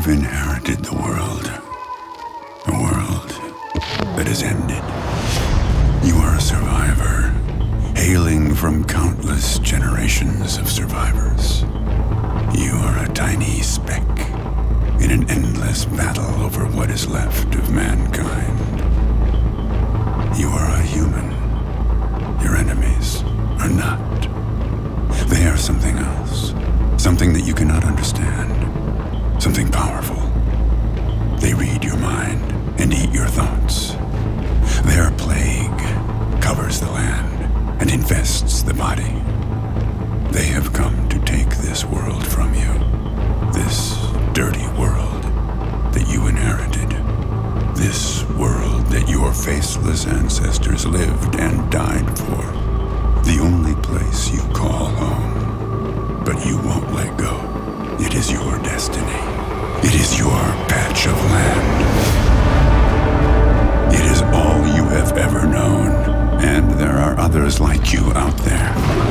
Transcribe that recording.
You've inherited the world. A world that has ended. You are a survivor, hailing from countless generations of survivors. You are a tiny speck in an endless battle over what is left Something powerful. They read your mind and eat your thoughts. Their plague covers the land and infests the body. They have come to take this world from you. This dirty world that you inherited. This world that your faceless ancestors lived and died for. The only place you call home. But you won't let go. It is your. It is your patch of land. It is all you have ever known. And there are others like you out there.